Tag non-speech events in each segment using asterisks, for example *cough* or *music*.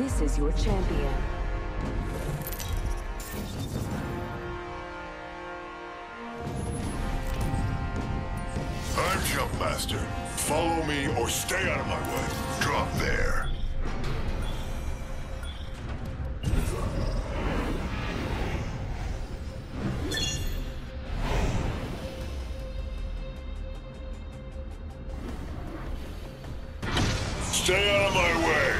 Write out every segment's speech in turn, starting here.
This is your champion. I'm Jumpmaster. Follow me or stay out of my way. Drop there. Stay out of my way.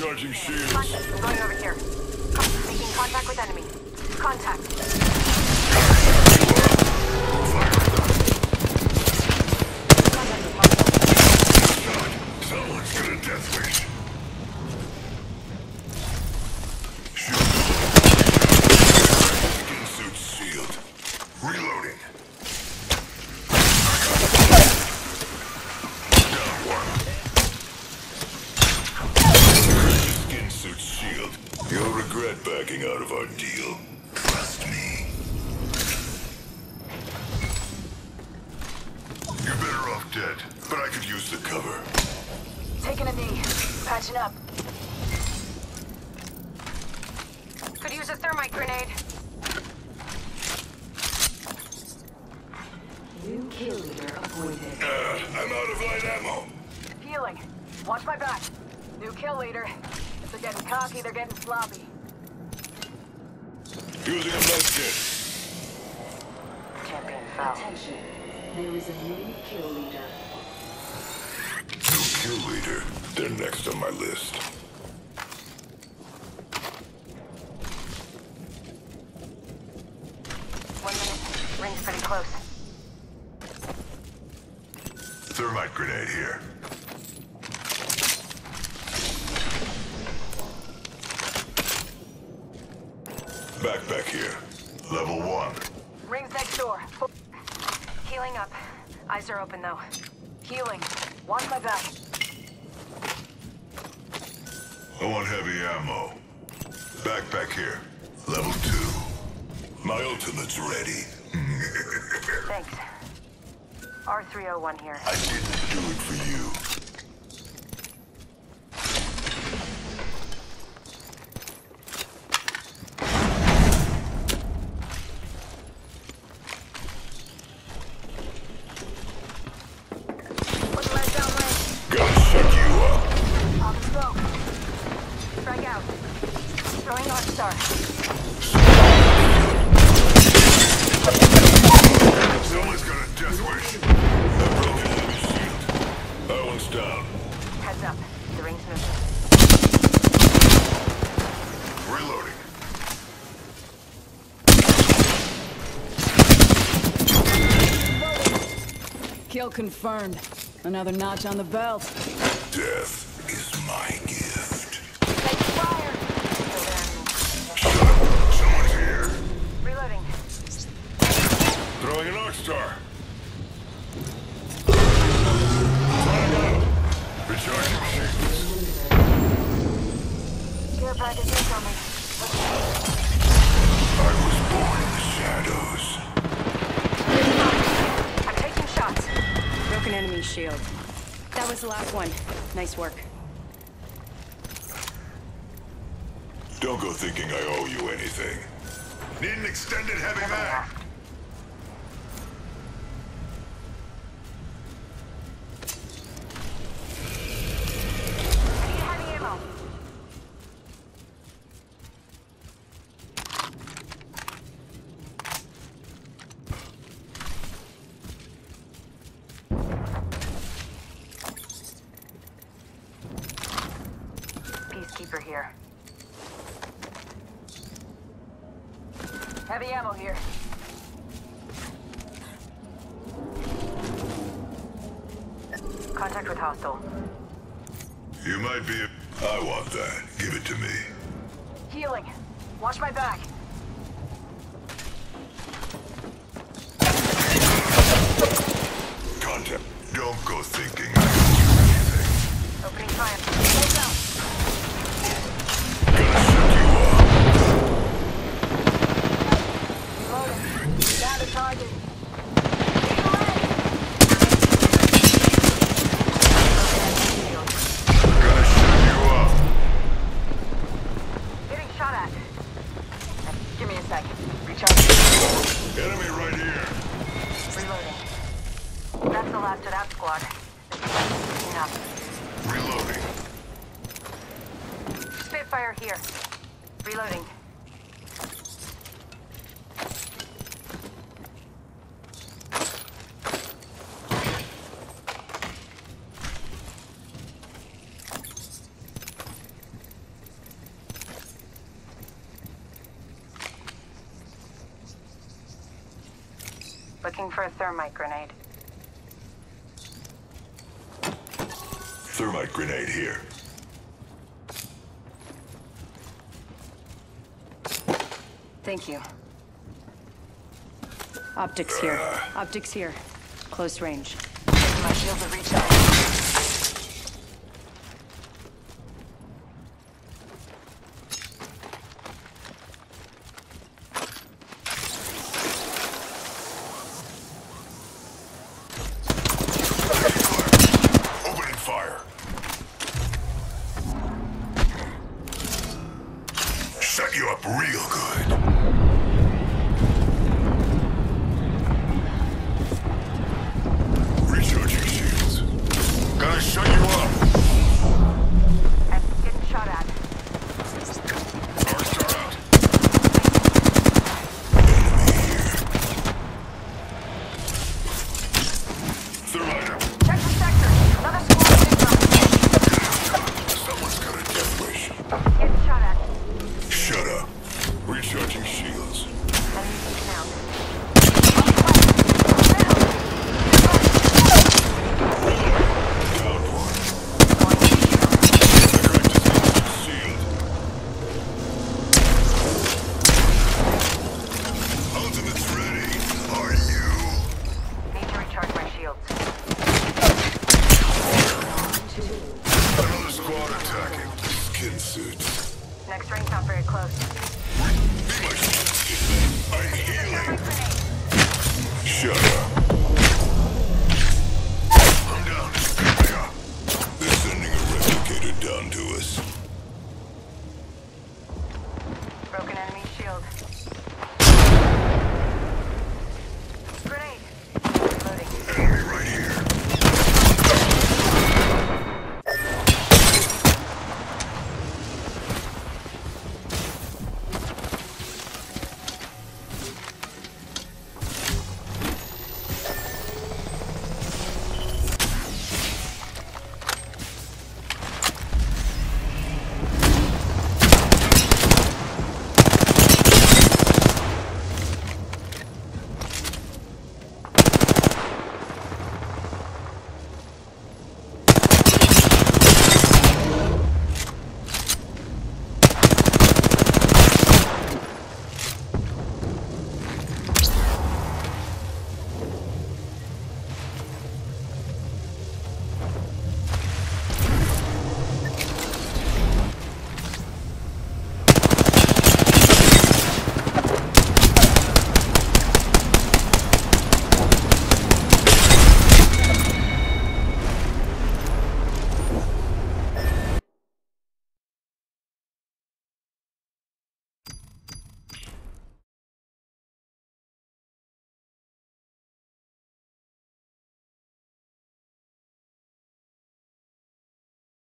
Recharging shields. Contact. Going over here. Making contact with enemy. Contact. Trust me. You're better off dead, but I could use the cover. Taking a knee. Patching up. Could use a thermite grenade. New kill leader appointed. Uh, I'm out of light ammo. Healing. Watch my back. New kill leader. If they're getting cocky, they're getting sloppy. Using a med kit. Champion fell. Attention. There is a new kill leader. New kill leader. They're next on my list. One minute. Ring's pretty close. Thermite grenade here. Backpack here. Level one. Ring's next door. Healing up. Eyes are open though. Healing. Watch my back. I want heavy ammo. Backpack here. Level two. My ultimate's ready. *laughs* Thanks. R301 here. I didn't do it for you. Kill confirmed. Another notch on the belt. Death is my gift. Take fire! Killed. Shut. Someone's here. Reloading. Throwing an Arc Star. Recharging shields. Care package incoming. I was born in the shadows. Enemy shield. That was the last one. Nice work. Don't go thinking I owe you anything. Need an extended heavy mag? Here. Heavy ammo here. Contact with hostile. You might be. I want that. Give it to me. Healing. Watch my back. Shot at. Give me a sec. Recharge. Enemy right here. Reloading. That's the last of that squad. Up. Reloading. Spitfire here. Reloading. Looking for a thermite grenade. Thermite grenade here. Thank you. Optics here. Uh. Optics here. Close range. My shields are recharged.